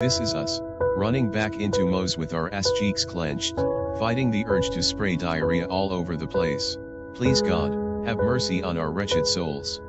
This is us, running back into Moe's with our ass cheeks clenched, fighting the urge to spray diarrhea all over the place. Please God, have mercy on our wretched souls.